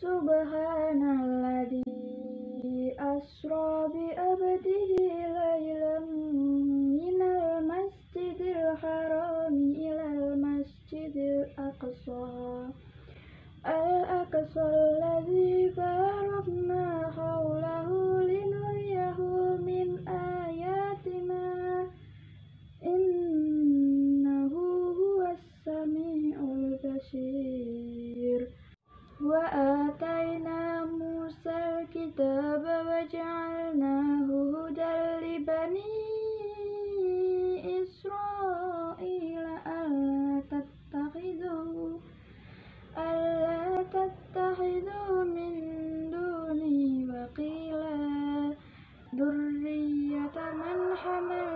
سبحان الذي أسرى بعبده ليلا من المسجد الحرام إلى المسجد الأقصى. الأقصى الذي باركنا حوله لنريه من آياتنا. إنه هو السميع البصير الكتاب وجعلناه هدى لبني إسرائيل ألا تتخذوا ألا تتخذوا من دوني وقيلا ذرية من حمل